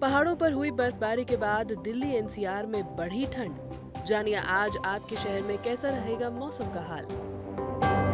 पहाड़ों पर हुई बर्फबारी के बाद दिल्ली एनसीआर में बढ़ी ठंड। जानिए आज आपके शहर में कैसा रहेगा मौसम का हाल।